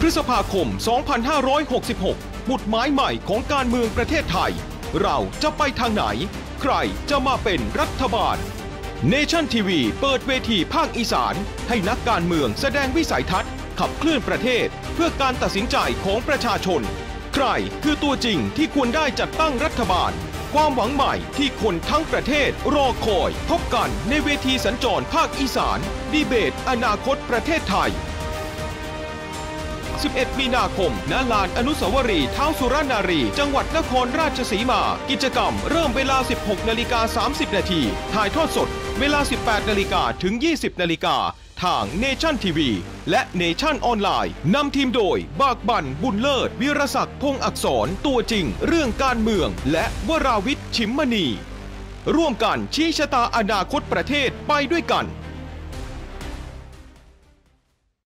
พฤษภาคม 2566บุตรหมายใหม่ของการเมืองประเทศไทย เราจะไปทางไหน ใครจะมาเป็นรัฐบาล เนชั่นทีวีเปิดเวทีภาคอีสาน ให้นักการเมืองแสดงวิสัยทัศน์ ขับเคลื่อนประเทศ เพื่อการตัดสินใจของประชาชน ใครคือตัวจริงที่ควรได้จัดตั้งรัฐบาลความหวังใหม่ที่คนทั้งประเทศรอคอย พบกันในเวทีสัญจรภาคอีสาน ดีเบต อนาคตประเทศไทย 11 มีนาคม ณ ลานอนุสาวรีย์ท้าวสุรนารี จังหวัดนครราชสีมา กิจกรรมเริ่มเวลา 16 นาฬิกา 30 นาที ถ่ายทอดสด เวลา 18 นาฬิกาถึง 20 นาฬิกา ทางเนชั่นทีวีและเนชั่นออนไลน์นำทีมโดย บากบั่นบุญเลิศ วีระศักดิ์พงศ์อักษร ตัวจริง เรื่องการเมือง และวราวิทย์ ฉิมมณี ร่วมกันชี้ชะตาอนาคตประเทศไปด้วยกัน